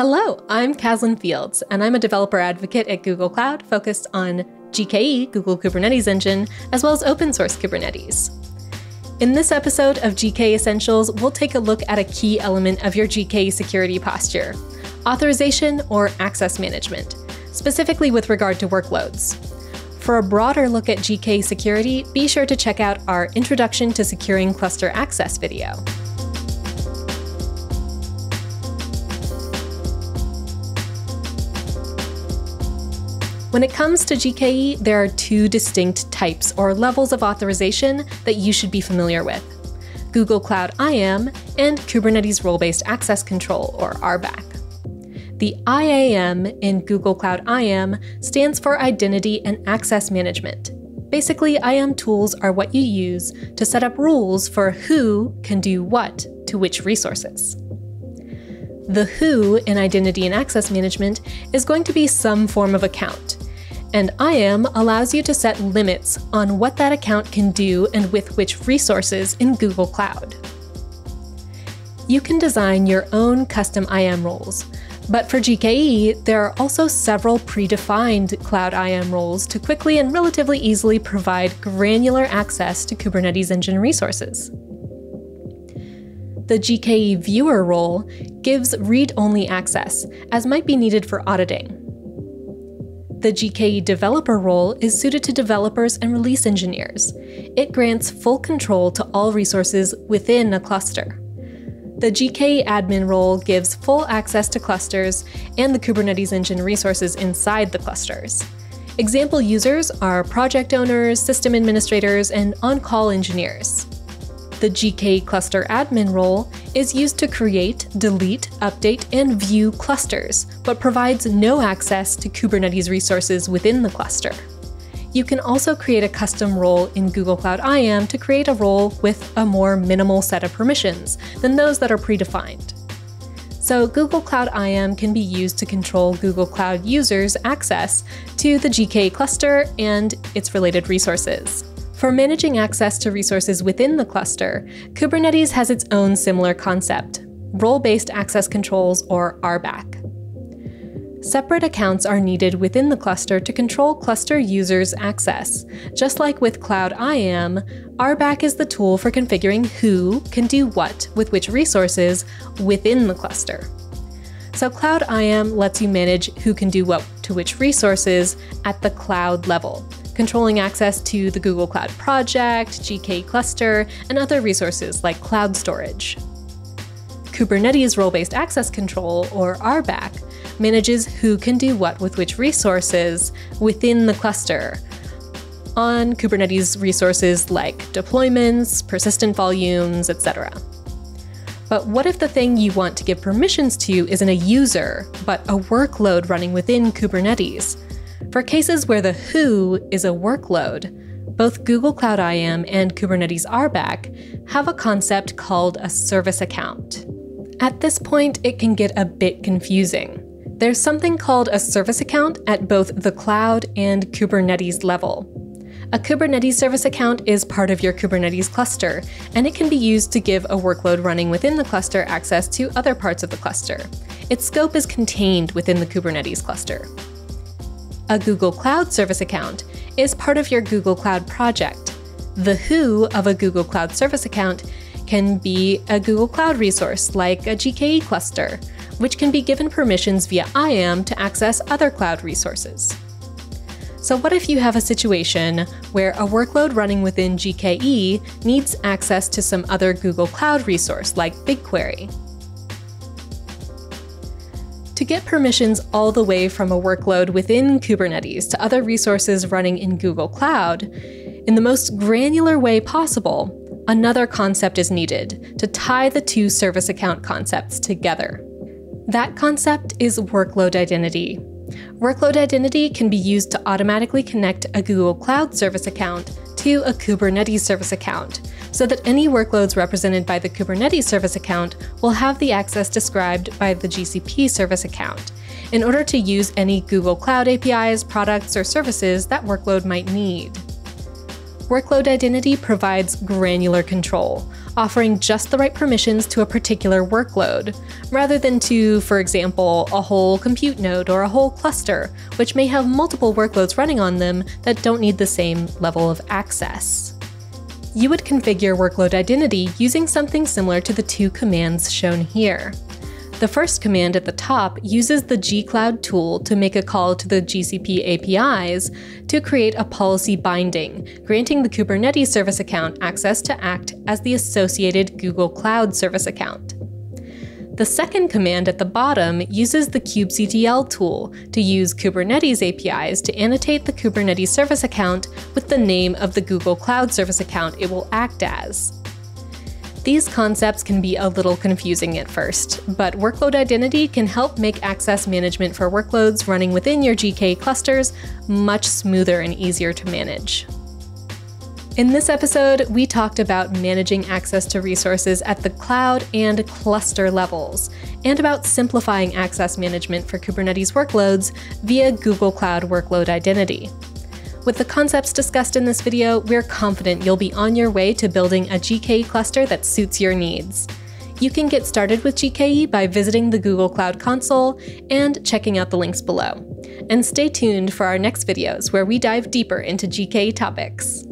Hello, I'm Kaslin Fields, and I'm a developer advocate at Google Cloud focused on GKE, Google Kubernetes Engine, as well as open source Kubernetes. In this episode of GKE Essentials, we'll take a look at a key element of your GKE security posture authorization or access management, specifically with regard to workloads. For a broader look at GKE security, be sure to check out our Introduction to Securing Cluster Access video. When it comes to GKE, there are two distinct types or levels of authorization that you should be familiar with Google Cloud IAM and Kubernetes Role Based Access Control, or RBAC. The IAM in Google Cloud IAM stands for Identity and Access Management. Basically, IAM tools are what you use to set up rules for who can do what to which resources. The who in Identity and Access Management is going to be some form of account. And IAM allows you to set limits on what that account can do and with which resources in Google Cloud. You can design your own custom IAM roles, but for GKE, there are also several predefined Cloud IAM roles to quickly and relatively easily provide granular access to Kubernetes Engine resources. The GKE Viewer role gives read only access, as might be needed for auditing. The GKE Developer role is suited to developers and release engineers. It grants full control to all resources within a cluster. The GKE admin role gives full access to clusters and the Kubernetes Engine resources inside the clusters. Example users are project owners, system administrators, and on call engineers. The GKE cluster admin role is used to create, delete, update, and view clusters, but provides no access to Kubernetes resources within the cluster. You can also create a custom role in Google Cloud IAM to create a role with a more minimal set of permissions than those that are predefined. So, Google Cloud IAM can be used to control Google Cloud users' access to the GKE cluster and its related resources. For managing access to resources within the cluster, Kubernetes has its own similar concept role based access controls, or RBAC. Separate accounts are needed within the cluster to control cluster users' access. Just like with Cloud IAM, RBAC is the tool for configuring who can do what with which resources within the cluster. So, Cloud IAM lets you manage who can do what to which resources at the cloud level controlling access to the Google Cloud Project, GKE cluster, and other resources like cloud storage. Kubernetes Role Based Access Control, or RBAC, manages who can do what with which resources within the cluster on Kubernetes resources like deployments, persistent volumes, etc. But what if the thing you want to give permissions to isn't a user, but a workload running within Kubernetes? For cases where the who is a workload, both Google Cloud IAM and Kubernetes RBAC have a concept called a service account. At this point, it can get a bit confusing. There's something called a service account at both the cloud and Kubernetes level. A Kubernetes service account is part of your Kubernetes cluster, and it can be used to give a workload running within the cluster access to other parts of the cluster. Its scope is contained within the Kubernetes cluster. A Google Cloud Service account is part of your Google Cloud project. The who of a Google Cloud Service account can be a Google Cloud resource like a GKE cluster, which can be given permissions via IAM to access other cloud resources. So, what if you have a situation where a workload running within GKE needs access to some other Google Cloud resource like BigQuery? Get permissions all the way from a workload within Kubernetes to other resources running in Google Cloud, in the most granular way possible, another concept is needed to tie the two service account concepts together. That concept is workload identity. Workload identity can be used to automatically connect a Google Cloud service account to a Kubernetes service account so that any workloads represented by the Kubernetes service account will have the access described by the GCP service account in order to use any Google Cloud APIs, products, or services that workload might need. Workload identity provides granular control, offering just the right permissions to a particular workload, rather than to, for example, a whole compute node or a whole cluster, which may have multiple workloads running on them that don't need the same level of access. You would configure workload identity using something similar to the two commands shown here. The first command at the top uses the gcloud tool to make a call to the GCP APIs to create a policy binding, granting the Kubernetes service account access to act as the associated Google Cloud service account. The second command at the bottom uses the kubectl tool to use Kubernetes APIs to annotate the Kubernetes service account with the name of the Google Cloud service account it will act as. These concepts can be a little confusing at first, but workload identity can help make access management for workloads running within your GKE clusters much smoother and easier to manage. In this episode, we talked about managing access to resources at the cloud and cluster levels, and about simplifying access management for Kubernetes workloads via Google Cloud Workload Identity. With the concepts discussed in this video, we're confident you'll be on your way to building a GKE cluster that suits your needs. You can get started with GKE by visiting the Google Cloud Console and checking out the links below. And stay tuned for our next videos where we dive deeper into GKE topics.